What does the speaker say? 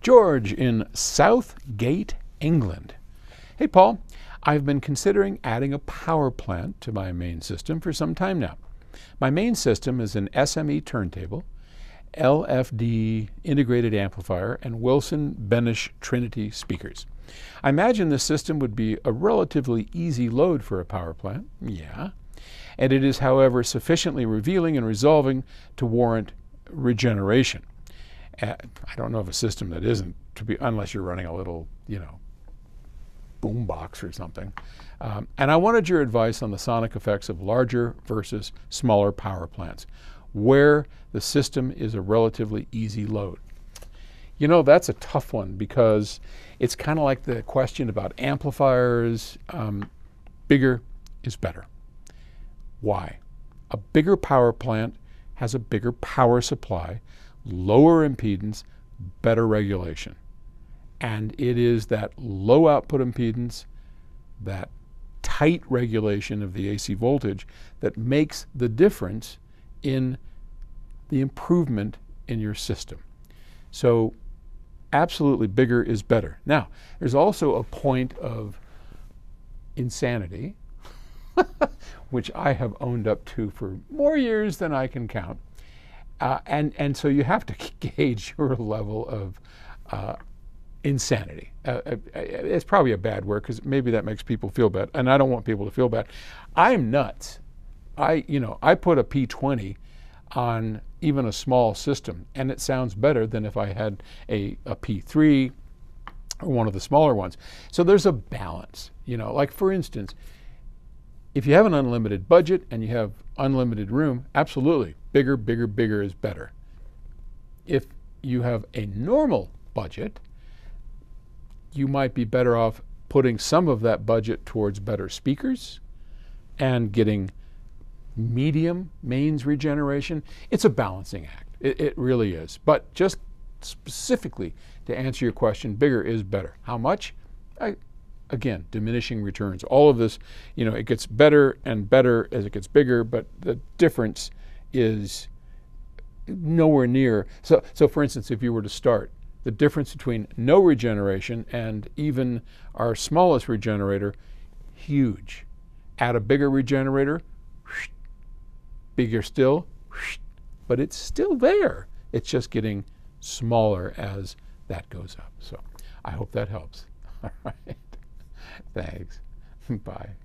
George in Southgate, England. Hey, Paul, I've been considering adding a power plant to my main system for some time now. My main system is an SME turntable, LFD integrated amplifier, and Wilson Benesch Trinity speakers. I imagine this system would be a relatively easy load for a power plant. Yeah. And it is, however, sufficiently revealing and resolving to warrant regeneration. Uh, I don't know of a system that isn't, to be unless you're running a little, you know, boombox or something. Um, and I wanted your advice on the sonic effects of larger versus smaller power plants, where the system is a relatively easy load. You know, that's a tough one because it's kind of like the question about amplifiers. Um, bigger is better. Why? A bigger power plant has a bigger power supply, lower impedance, better regulation. And it is that low output impedance, that tight regulation of the AC voltage that makes the difference in the improvement in your system. So absolutely bigger is better. Now, there's also a point of insanity, which I have owned up to for more years than I can count. Uh, and, and so you have to gauge your level of uh, insanity. Uh, uh, it's probably a bad word because maybe that makes people feel bad, and I don't want people to feel bad. I'm nuts. I, you know, I put a P20 on even a small system, and it sounds better than if I had a, a P3 or one of the smaller ones. So there's a balance. You know, like for instance, if you have an unlimited budget and you have unlimited room, absolutely, bigger, bigger, bigger is better. If you have a normal budget you might be better off putting some of that budget towards better speakers and getting medium mains regeneration. It's a balancing act. It, it, really is. But just specifically to answer your question, bigger is better. How much? I, again, diminishing returns. All of this, you know, it gets better and better as it gets bigger, but the difference is nowhere near. So, so for instance, if you were to start the difference between no regeneration and even our smallest regenerator, huge. Add a bigger regenerator, bigger still, but it's still there. It's just getting smaller as that goes up. So I hope that helps. All right. Thanks. Bye.